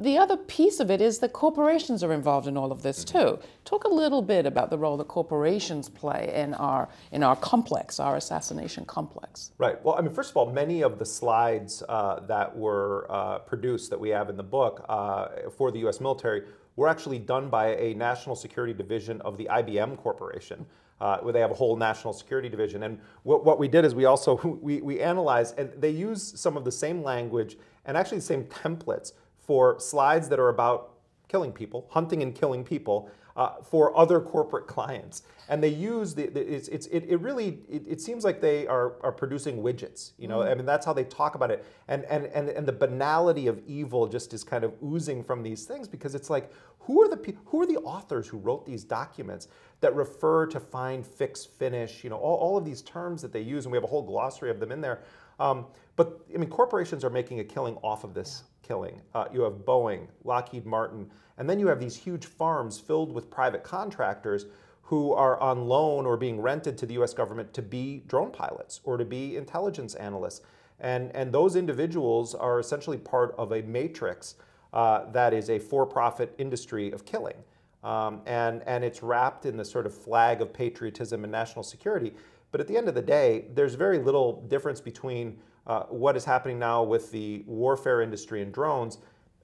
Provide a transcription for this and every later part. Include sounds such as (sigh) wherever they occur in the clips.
the other piece of it is that corporations are involved in all of this too. Talk a little bit about the role that corporations play in our in our complex, our assassination complex. Right. Well, I mean, first of all, many of the slides uh, that were uh, produced that we have in the book uh, for the U.S. military were actually done by a national security division of the IBM Corporation. Uh, where they have a whole national security division. And what, what we did is we also (laughs) we, we analyzed, and they use some of the same language and actually the same templates for slides that are about killing people, hunting and killing people, uh, for other corporate (laughs) clients. And they use the, the it's, it's, it, it really, it, it, seems like they are, are producing widgets, you know, mm. I mean, that's how they talk about it. And, and, and, and the banality of evil just is kind of oozing from these things because it's like, who are the, who are the authors who wrote these documents that refer to find, fix, finish, you know, all, all of these terms that they use, and we have a whole glossary of them in there. Um, but I mean, corporations are making a killing off of this killing. Uh, you have Boeing, Lockheed Martin, and then you have these huge farms filled with private contractors who are on loan or being rented to the US government to be drone pilots or to be intelligence analysts. And, and those individuals are essentially part of a matrix uh, that is a for profit industry of killing. Um, and, and it's wrapped in the sort of flag of patriotism and national security. But at the end of the day, there's very little difference between uh, what is happening now with the warfare industry and drones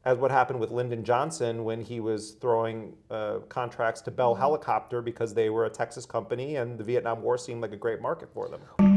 as what happened with Lyndon Johnson when he was throwing uh, contracts to Bell mm-hmm. Helicopter because they were a Texas company and the Vietnam War seemed like a great market for them.